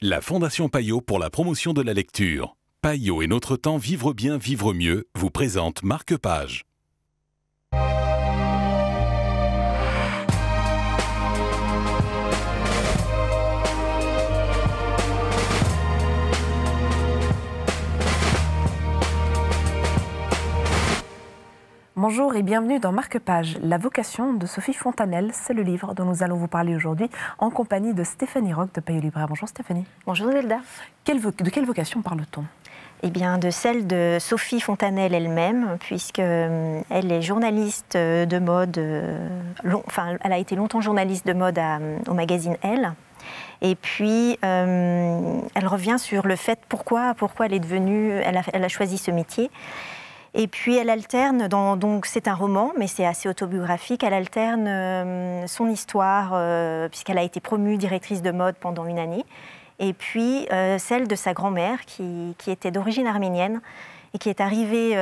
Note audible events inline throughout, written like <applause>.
La Fondation Payot pour la promotion de la lecture. Payot et notre temps Vivre bien, vivre mieux vous présente Marque Page. Bonjour et bienvenue dans Marque-Page. La vocation de Sophie Fontanelle, c'est le livre dont nous allons vous parler aujourd'hui en compagnie de Stéphanie Rock de Payot Libraire. Bonjour Stéphanie. Bonjour Zelda. de quelle vocation parle-t-on? Eh bien, de celle de Sophie Fontanelle elle-même, puisque euh, elle est journaliste de mode. Euh, enfin, elle a été longtemps journaliste de mode au magazine Elle. Et puis, euh, elle revient sur le fait pourquoi, pourquoi elle est devenue, elle a choisi ce métier. Et puis elle alterne, donc c'est un roman, mais c'est assez autobiographique, elle alterne euh, son histoire, euh, puisqu'elle a été promue directrice de mode pendant une année, et puis euh, celle de sa grand-mère, qui, était d'origine arménienne, et qui est arrivée,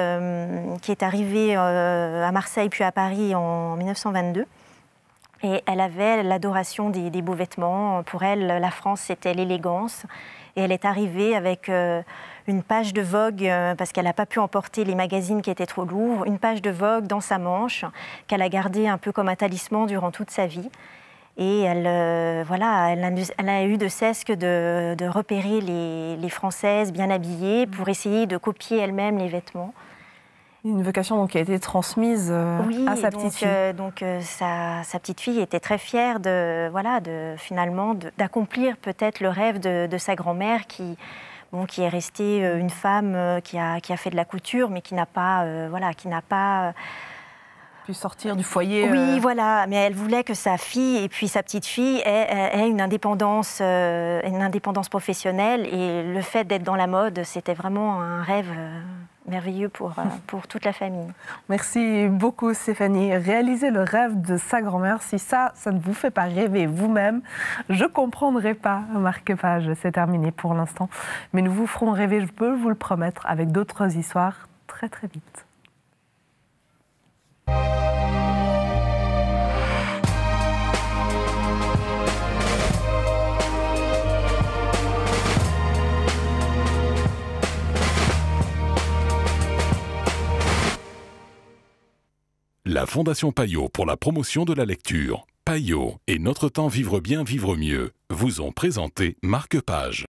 qui est arrivée à Marseille puis à Paris en 1922. Et elle avait l'adoration des, beaux vêtements. Pour elle, la France, c'était l'élégance. Et elle est arrivée avec une page de Vogue, euh, parce qu'elle n'a pas pu emporter les magazines qui étaient trop lourds, une page de Vogue dans sa manche, qu'elle a gardée un peu comme un talisman durant toute sa vie. Et elle, euh, voilà, elle a, eu de cesse que de, repérer les, Françaises bien habillées pour essayer de copier elle-même les vêtements. Une vocation donc, qui a été transmise euh, à sa petite fille. donc sa, petite fille était très fière de, voilà, de finalement d'accomplir peut-être le rêve de, de sa grand-mère qui, qui est restée euh, une femme euh, qui a, qui a fait de la couture, mais qui n'a pas, euh, voilà, qui n'a pas pu sortir du foyer. Oui, voilà, mais elle voulait que sa fille et puis sa petite fille aient, une, indépendance, une indépendance professionnelle. Et le fait d'être dans la mode, c'était vraiment un rêve merveilleux pour, euh, <laughs> pour toute la famille. Merci beaucoup Stéphanie. Réaliser le rêve de sa grand-mère, si ça, ça ne vous fait pas rêver vous-même, je ne comprendrai pas. Marque page, c'est terminé pour l'instant. Mais nous vous ferons rêver, je peux vous le promettre, avec d'autres histoires très très vite. La Fondation Payot pour la promotion de la lecture, Payot et Notre temps Vivre bien, vivre mieux vous ont présenté Marque Page.